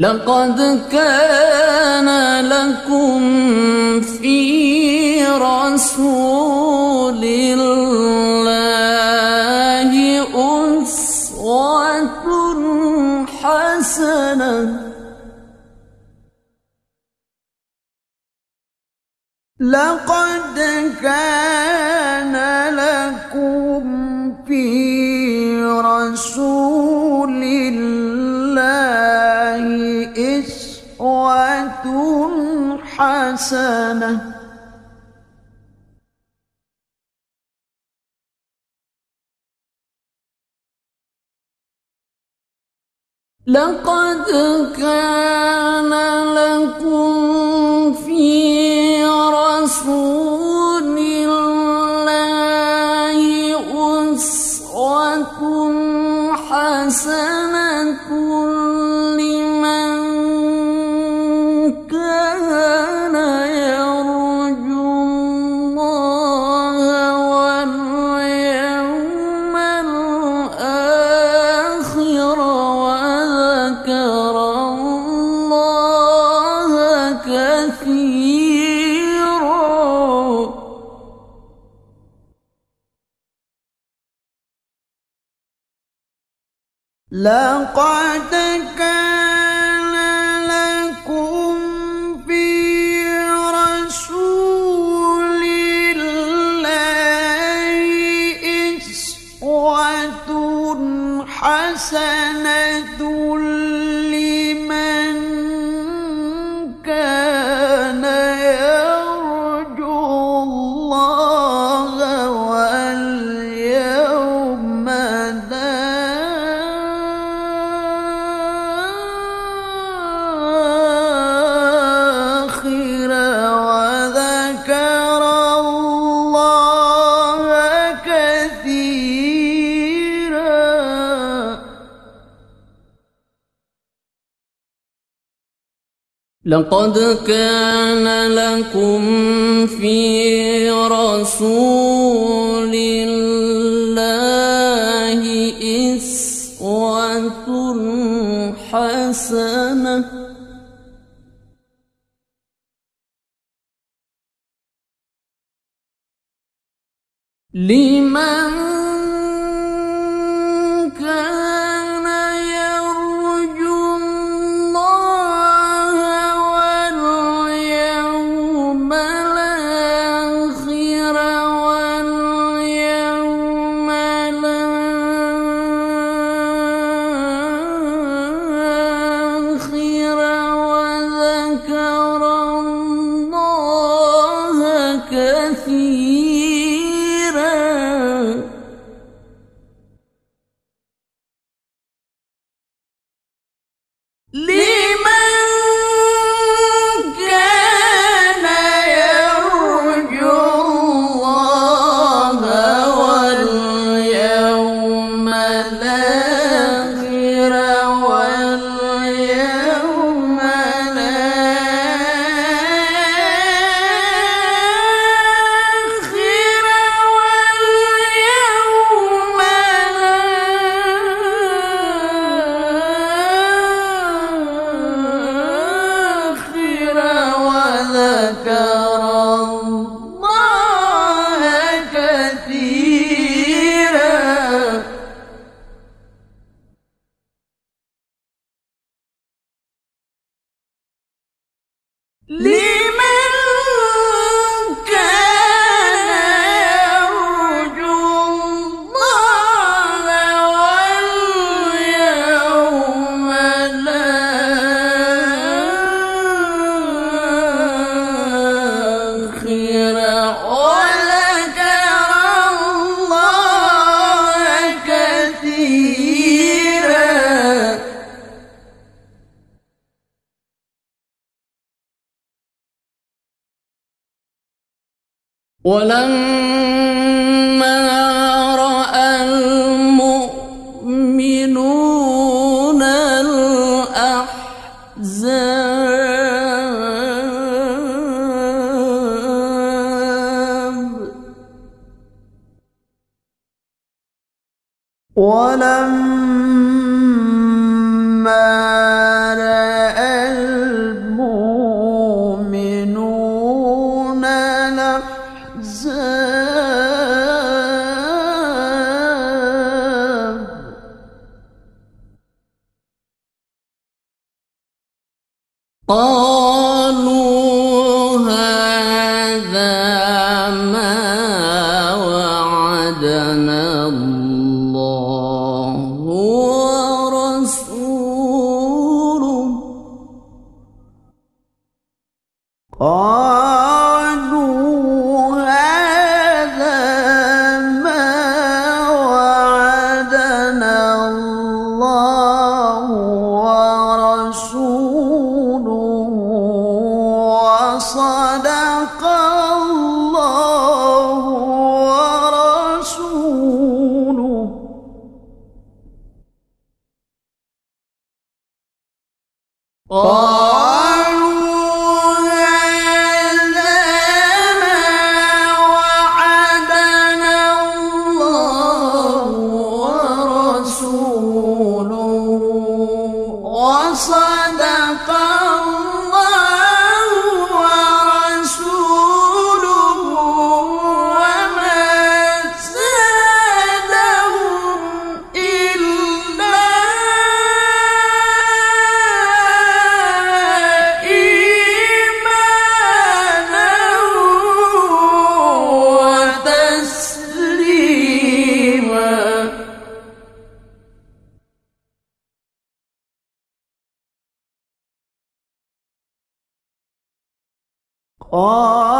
لقد كان لكم في رسول الله أسوة حسنة. لقد كان لكم إسوة حسنة. لقد كان لكم لقد كان لقد كان لكم في رسول الله إسوة حسنة. لمن ولما رأى المؤمنون الأحزاب ولما قالوا هذا ما وعدنا الله ورسوله. وصدق الله. 哦。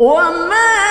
我们